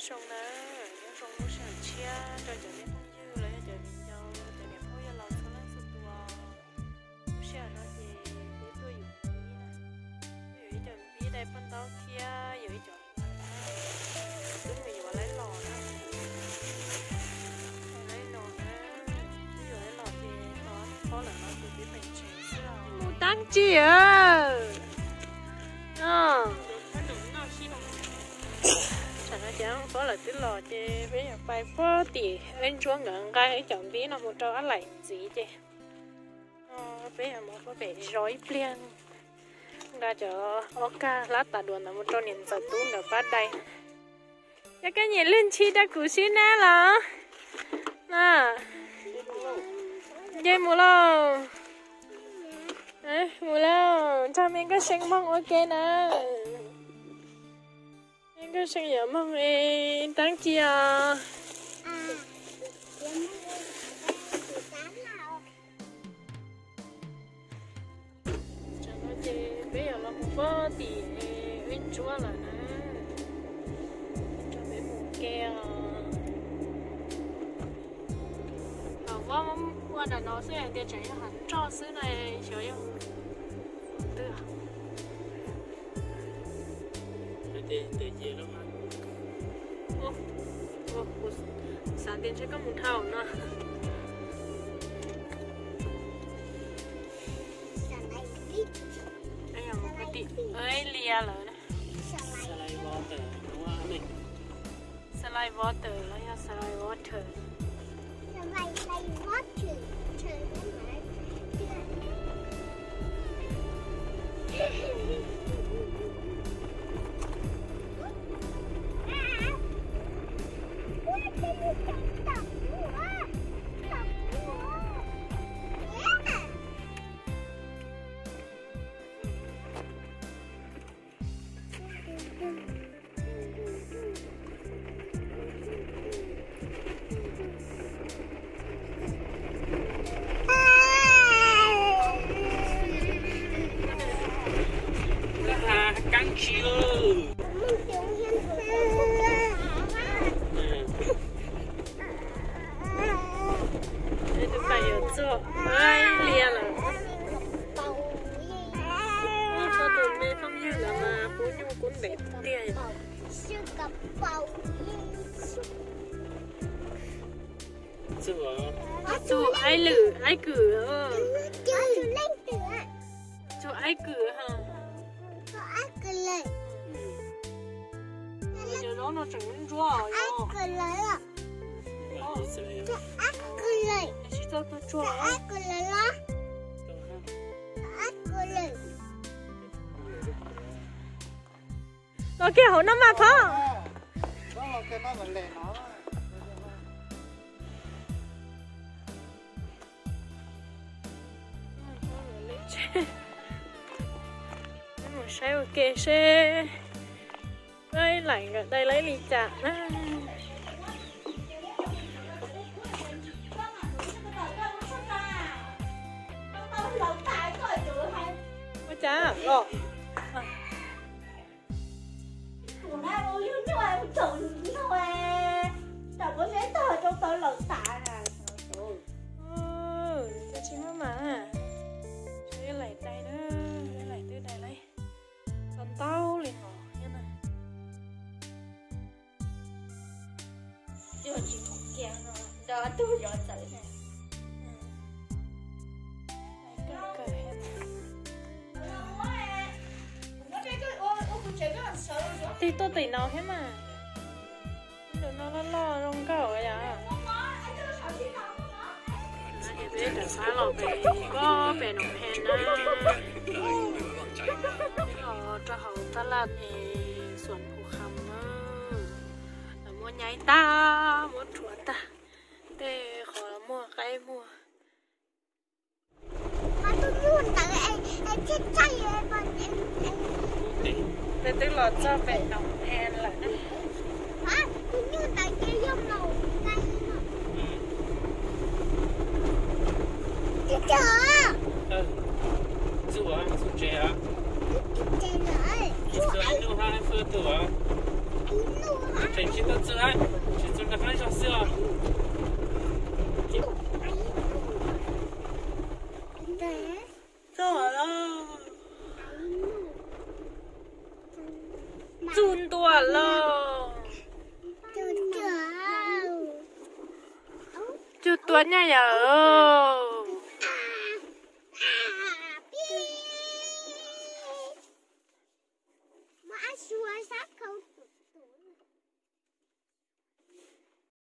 sông nè nhớ sông mua sản chia cho cho nên không dư lấy cho nên cho cho nên không giờ lòng số lần số tua mua sản nó thì để tôi dùng bí nè dùng cho bí đây phân đấu kia dùng lấy lấy lấy biết mình chén mua tăng chi à! Ờ chẳng có là tí lò chê, bây giờ phải phó tỉ anh chúa ngẩn gai ấy chẳng biết nó một trò ăn lại gì chê. Ờ bây giờ một có vẻ rối pliang ra cho ok lát tà đuồn là một trò niệm giật tú nở phát đây. Ya cái nhìn lên chi đã cú xin nè là nè dây mù lâu ấy mù lâu cho mình cái sinh mong ok nè em sinh nhật mong em tăng chi à chẳng nói bây giờ là một vợ thì em chúa là nè cho bé một keo à vợ mong qua đã nói sẽ để chạy hẳn cho xứ này ô ô ô sáng đến sẽ có một thảo nữa. Anh em một cái tị ấy lia rồi nè. Salai water đúng không? Anh slide water lấy ra slide water à căng chiều đây tôi phải ở chỗ ấy lia rồi chưa chú ai lử ai cử ờ chú ai cử hả giờ đó nó chua chỉ cho tôi chua nó kia hổ nó khó đó là cái nó vấn đề nó một xe ok xe đây lạnh ở đây lấy ly chạm á có chả rồi ừ 就有惊恐啊，然后都有在那。ตีตัวตีน้องให้มาเดี๋ยวน้องล่อลงเก่าเลยอะเอเบเดี๋ยวฟ้าหลอไปก็เป็นหนุ่มแพนนะอ๋อจะเขาตลาดเอสวนภูคำนะแล้วมันใหญ่ตา chúa chúa ta. Để khó mua cái mua. Mà tôi luôn cái em em chết chay em em em để tôi lo cho về nồng hen là à tôi như tại cái dông nồng tay cái chờ ừ rùa rùa chè chè nữa rùa anh nuôi hai phơi tử. À chè chỉ tao chơi chỉ tao Chun tua lo Chu tua nha giờ